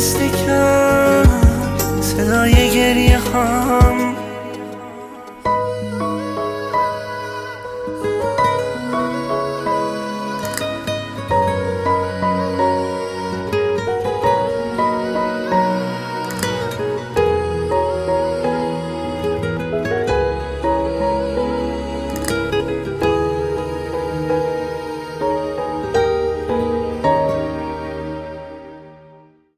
stay.